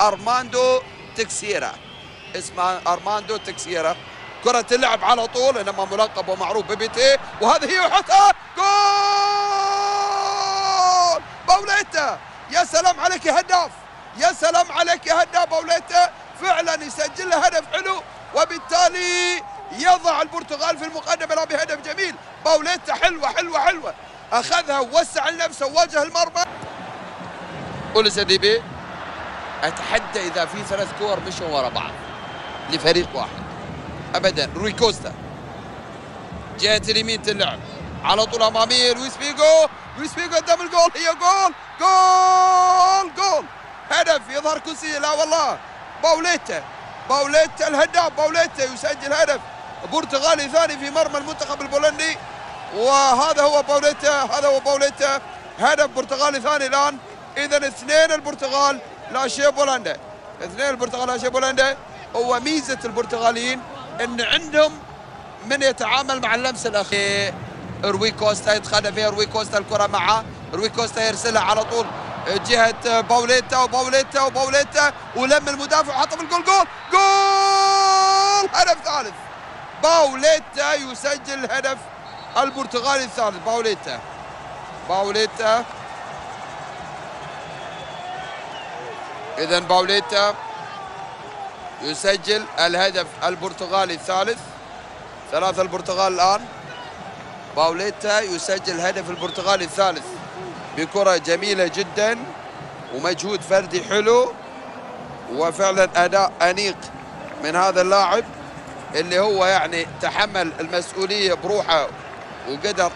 أرماندو تكسيرا. اسمه أرماندو تكسيرا. كرة تلعب على طول إنما ملقب ومعروف ببيتي وهذه هي يحطها جول! باوليتا! يا سلام عليك يا هداف! يا سلام عليك يا هداف باوليتا. فعلا يسجل هدف حلو. وبالتالي يضع البرتغال في المقدمة بهدف جميل. باوليتا حلوة حلوة حلوة. أخذها ووسع لنفسه وواجه المرمى. أوليس ديبي أتحدى إذا في ثلاث كور مشوا ورا بعض لفريق واحد. أبدا روي كوستا. جهة اليمين تلعب. على طول أمامية لويس فيجو. لويس فيجو قدام الجول. هي جول جول جول. هدف يظهر كوسي لا والله. باوليتا. باوليتا الهداف باوليتا يسجل هدف. برتغالي ثاني في مرمى المنتخب البولندي. وهذا هو باوليتا هذا هو باوليتا. هدف برتغالي ثاني الآن. اذا اثنين البرتغال لا شيء بولندا. اثنين البرتغال لا شيء بولندا. هو ميزة البرتغاليين إن عندهم من يتعامل مع اللمس الأخير. روي كوستا يتخانق فيها روي كوستا الكرة معه روي كوستا يرسلها على طول جهة باوليتا وباوليتا وباوليتا. ولم المدافع وحطها في الجول جول جول هدف ثالث. باوليتا يسجل هدف البرتغالي الثالث باوليتا. باوليتا. اذا باوليتا يسجل الهدف البرتغالي الثالث. ثلاثة البرتغال الآن. باوليتا يسجل هدف البرتغالي الثالث بكرة جميلة جدا ومجهود فردي حلو وفعلا أداء أنيق من هذا اللاعب اللي هو يعني تحمل المسؤولية بروحه وقدر